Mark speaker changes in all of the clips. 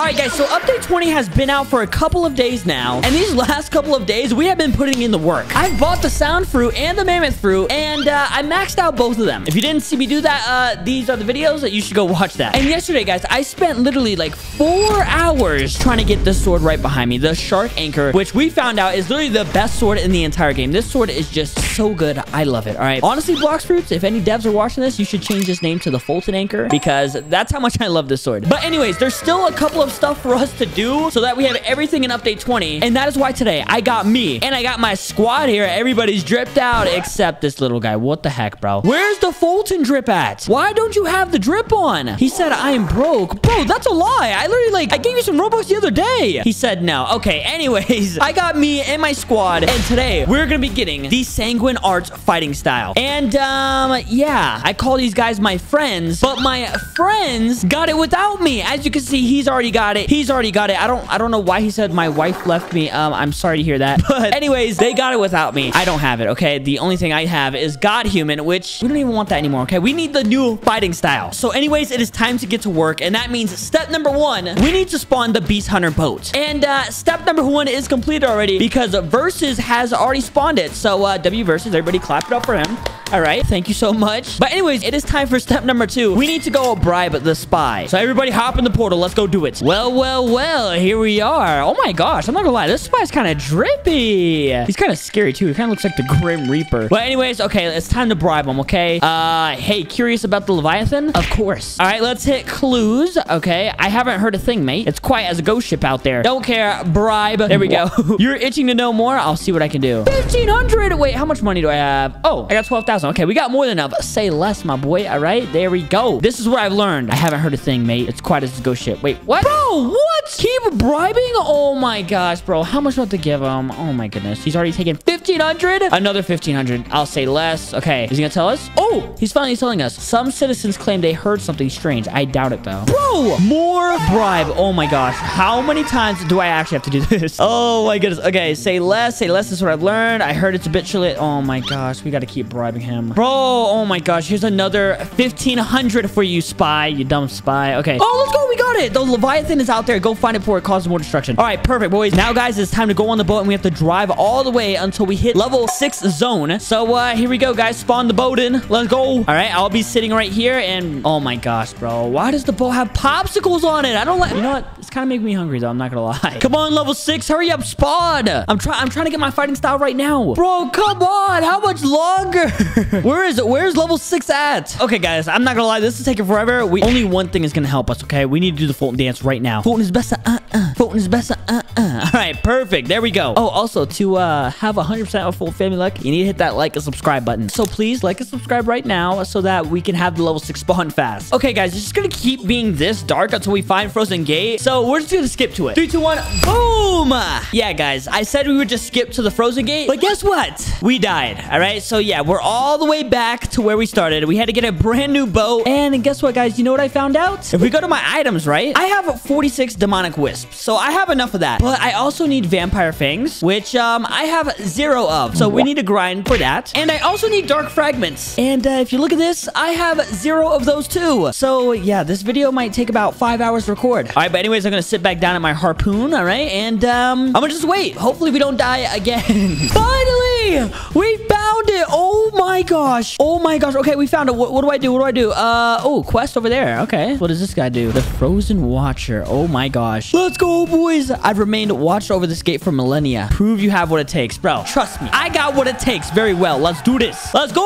Speaker 1: Alright guys, so update 20 has been out for a couple of days now, and these last couple of days, we have been putting in the work. I've bought the sound fruit and the mammoth fruit, and uh, I maxed out both of them. If you didn't see me do that, uh, these are the videos that you should go watch that. And yesterday, guys, I spent literally like four hours trying to get this sword right behind me, the Shark Anchor, which we found out is literally the best sword in the entire game. This sword is just so good. I love it, alright? Honestly, Blox Fruits, if any devs are watching this, you should change this name to the Foltyn Anchor, because that's how much I love this sword. But anyways, there's still a couple of stuff for us to do so that we have everything in update 20. And that is why today I got me and I got my squad here. Everybody's dripped out except this little guy. What the heck, bro? Where's the Foltyn drip at? Why don't you have the drip on? He said, I am broke. Bro, that's a lie. I literally, like, I gave you some Robux the other day. He said no. Okay, anyways, I got me and my squad. And today we're going to be getting the Sanguine Arts fighting style. And, um, yeah, I call these guys my friends, but my friends got it without me. As you can see, he's already got it. He's already got it. I don't I don't know why he said my wife left me. Um, I'm sorry to hear that. But anyways, they got it without me. I don't have it, okay? The only thing I have is Godhuman, which we don't even want that anymore, okay? We need the new fighting style. So anyways, it is time to get to work. And that means step number one, we need to spawn the Beast Hunter boat. And uh, step number one is completed already because Versus has already spawned it. So uh, W Versus, everybody clap it up for him. All right, thank you so much. But anyways, it is time for step number two. We need to go bribe the spy. So everybody hop in the portal. Let's go do it. Well, well, well, here we are. Oh my gosh, I'm not gonna lie. This spy's kind of drippy. He's kind of scary too. He kind of looks like the Grim Reaper. But anyways, okay, it's time to bribe him, okay? Uh, hey, curious about the Leviathan? Of course. All right, let's hit clues. Okay, I haven't heard a thing, mate. It's quiet as a ghost ship out there. Don't care. Bribe. There we go. You're itching to know more? I'll see what I can do. 1500 Wait, how much money do I have? Oh, I got 12,000. Okay, we got more than enough. Say less, my boy. All right, there we go. This is what I've learned. I haven't heard a thing, mate. It's quiet as ghost ship. Wait, what? Bro, what? Keep bribing? Oh my gosh, bro. How much do I have to give him? Oh my goodness. He's already taken 1500 Another 1500 I'll say less. Okay, is he gonna tell us? Oh, he's finally telling us. Some citizens claim they heard something strange. I doubt it, though. Bro, more bribe. Oh my gosh. How many times do I actually have to do this? Oh my goodness. Okay, say less. Say less is what I've learned. I heard it's a bit chilly. Oh my gosh. We gotta keep bribing him. Bro, oh my gosh. Here's another 1500 for you, spy. You dumb spy. Okay. Oh, let's go. We got it. The Leviathan is out there. Go find it before it causes more destruction. All right, perfect, boys. Now, guys, it's time to go on the boat, and we have to drive all the way until we hit level 6 zone. So, uh, here we go, guys. Spawn the boat in. Let's go. All right, I'll be sitting right here, and... Oh, my gosh, bro. Why does the boat have popsicles on it? I don't like... You know what? It's kind of making me hungry, though. I'm not gonna lie. Come on, level 6. Hurry up, spawn. I'm, trying. I'm trying to get my fighting style right now. Bro, come on. How much longer? Where is it? Where's level 6 at? Okay, guys. I'm not gonna lie. This is taking forever. We Only one thing is gonna help us, okay? We need to do the Foltyn dance right now. Foltyn is best. Uh-uh. Foltyn is best. Uh-uh. All right, perfect. There we go. Oh, also, to uh, have 100% of full family luck, you need to hit that like and subscribe button. So please like and subscribe right now so that we can have the level 6 spawn fast. Okay, guys, it's just gonna keep being this dark until we find Frozen Gate. So we're just gonna skip to it. Three, two, one, boom! Yeah, guys, I said we would just skip to the Frozen Gate, but guess what? We died, all right? So yeah, we're all the way back to where we started. We had to get a brand new boat. And guess what, guys? You know what I found out? If we go to my items, right? I have 46 demonic wisps. So I have enough of that. But I also need vampire fangs, which um I have zero of. So we need to grind for that. And I also need dark fragments. And uh, if you look at this, I have zero of those too. So yeah, this video might take about five hours to record. All right, but anyways, I'm gonna sit back down at my harpoon, all right? And um, I'm gonna just wait. Hopefully we don't die again. Finally! We found it! Oh my gosh. Oh my gosh. Okay, we found it. What, what do I do? What do I do? Uh, oh, quest over there. Okay. What does this guy do? The Frozen Watcher. Oh my gosh. Let's go, boys. I've remained watched over this gate for millennia. Prove you have what it takes. Bro, trust me. I got what it takes very well. Let's do this. Let's go!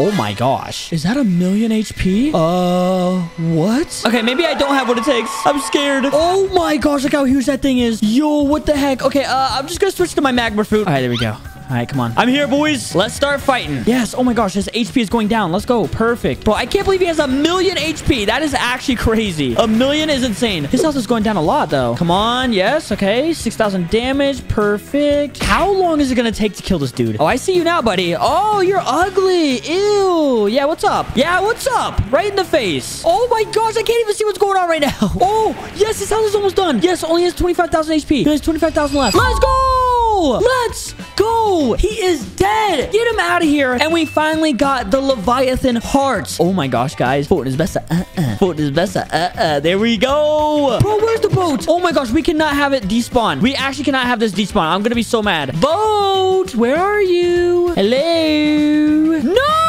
Speaker 1: Oh my gosh. Is that a million HP? Uh, what? Okay, maybe I don't have what it takes. I'm scared. Oh my gosh, look how huge that thing is. Yo, what the heck? Okay, uh, I'm just gonna switch to my magma fruit. All right, there we go. All right, come on. I'm here, boys. Let's start fighting. Yes. Oh my gosh, his HP is going down. Let's go. Perfect. Bro, I can't believe he has a million HP. That is actually crazy. A million is insane. His health is going down a lot, though. Come on. Yes. Okay. 6,000 damage. Perfect. How long is it going to take to kill this dude? Oh, I see you now, buddy. Oh, you're ugly. Ew. Yeah, what's up? Yeah, what's up? Right in the face. Oh my gosh, I can't even see what's going on right now. Oh, yes, his health is almost done. Yes, only has 25,000 HP. He has 25,000 left. Let's go! Let's go. He is dead. Get him out of here. And we finally got the Leviathan hearts. Oh my gosh, guys. Fort is best. Uh-uh. Fort is best. Uh-uh. There we go. Bro, where's the boat? Oh my gosh, we cannot have it despawn. We actually cannot have this despawn. I'm going to be so mad. Boat, where are you? Hello? No!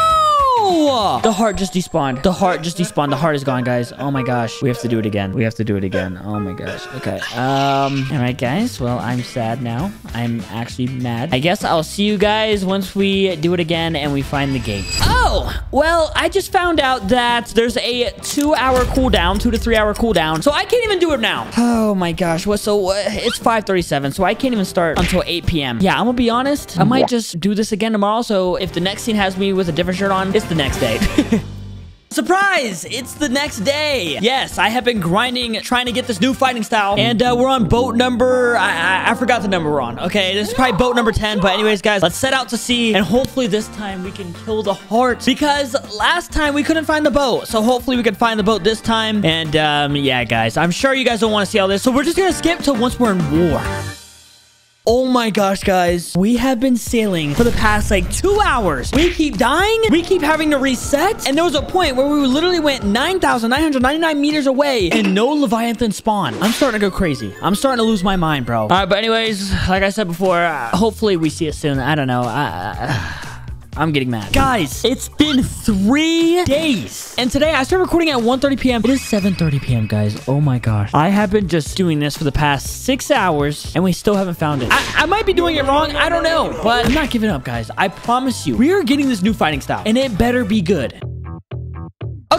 Speaker 1: The heart just despawned. The heart just despawned. The heart is gone, guys. Oh my gosh. We have to do it again. We have to do it again. Oh my gosh. Okay. Um. All right, guys. Well, I'm sad now. I'm actually mad. I guess I'll see you guys once we do it again and we find the gate. Oh, well, I just found out that there's a two-hour cooldown, two to three-hour cooldown. So I can't even do it now. Oh my gosh. What? So uh, it's 5:37. So I can't even start until 8 p.m. Yeah, I'm gonna be honest. I might just do this again tomorrow. So if the next scene has me with a different shirt on, it's the next day. Surprise! It's the next day. Yes, I have been grinding, trying to get this new fighting style. And uh, we're on boat number... I, I, I, forgot the number we're on. Okay, this is probably boat number 10. But anyways, guys, let's set out to sea. And hopefully this time we can kill the heart. Because last time we couldn't find the boat. So hopefully we can find the boat this time. And um, yeah, guys, I'm sure you guys don't want to see all this. So we're just to skip to once we're in war. Oh my gosh, guys. We have been sailing for the past like two hours. We keep dying. We keep having to reset. And there was a point where we literally went 9,999 meters away and no Leviathan spawn. I'm starting to go crazy. I'm starting to lose my mind, bro. All right, but anyways, like I said before, uh, hopefully we see it soon. I don't know. Uh, I'm getting mad. Guys, it's been three days. And today I started recording at 1.30 p.m. It is 7.30 p.m., guys. Oh my gosh. I have been just doing this for the past six hours and we still haven't found it. I, I might be doing it wrong. I don't know. But I'm not giving up, guys. I promise you. We are getting this new fighting style and it better be good.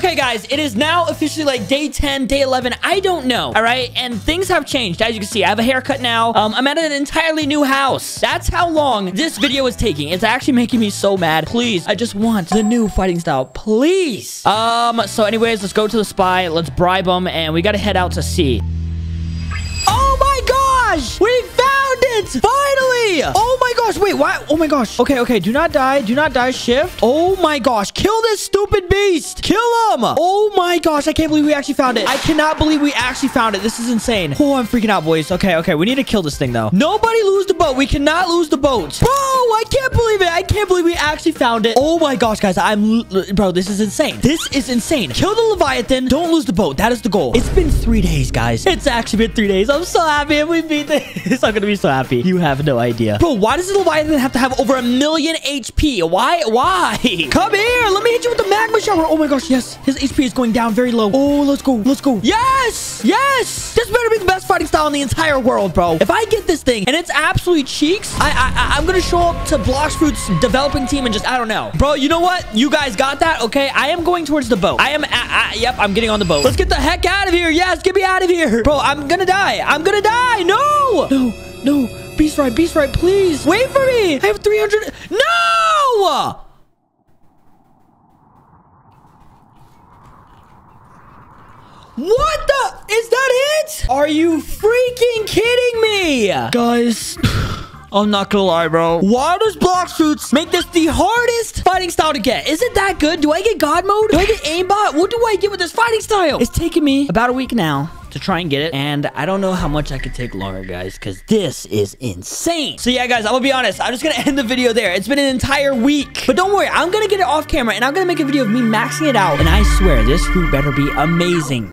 Speaker 1: Okay, guys, it is now officially like day 10, day 11. I don't know, all right? And things have changed. As you can see, I have a haircut now. Um, I'm at an entirely new house. That's how long this video is taking. It's actually making me so mad. Please, I just want the new fighting style. Please. Um, so anyways, let's go to the spy. Let's bribe him, and we got to head out to sea. Oh my gosh! We Finally! Oh my gosh, wait, why? Oh my gosh. Okay, okay, do not die. Do not die. Shift. Oh my gosh, kill this stupid beast. Kill him. Oh my gosh, I can't believe we actually found it. I cannot believe we actually found it. This is insane. Oh, I'm freaking out, boys. Okay, okay, we need to kill this thing, though. Nobody lose the boat. We cannot lose the boat. Bro, I can't believe it. I can't believe we actually found it. Oh my gosh, guys, I'm... Bro, this is insane. This is insane. Kill the Leviathan. Don't lose the boat. That is the goal. It's been three days, guys. It's actually been three days. I'm so happy and we beat this. I'm gonna be so happy. You have no idea. Bro, why does the Leviathan have to have over a million HP? Why? Why? Come here. Let me hit you with the magma shower. Oh my gosh, yes. His HP is going down very low. Oh, let's go. Let's go. Yes. Yes. This better be the best fighting style in the entire world, bro. If I get this thing and it's absolutely cheeks, I, I, I'm gonna show up to Blox Fruit's developing team and just, I don't know. Bro, you know what? You guys got that? Okay, I am going towards the boat. I am, I, I, yep, I'm getting on the boat. Let's get the heck out of here. Yes, get me out of here. Bro, I'm gonna die. I'm gonna die. No. No, no. Beast Ride, Beast Ride, please. Wait for me. I have 300. No! What the? Is that it? Are you freaking kidding me? Guys... I'm not gonna lie, bro. Why does Blox Fruits make this the hardest fighting style to get? Is it that good? Do I get God mode? Do I get aimbot? What do I get with this fighting style? It's taken me about a week now to try and get it. And I don't know how much I could take longer, guys, because this is insane. So yeah, guys, I'm gonna be honest. I'm just gonna end the video there. It's been an entire week. But don't worry, I'm gonna get it off camera and I'm gonna make a video of me maxing it out. And I swear, this food better be amazing.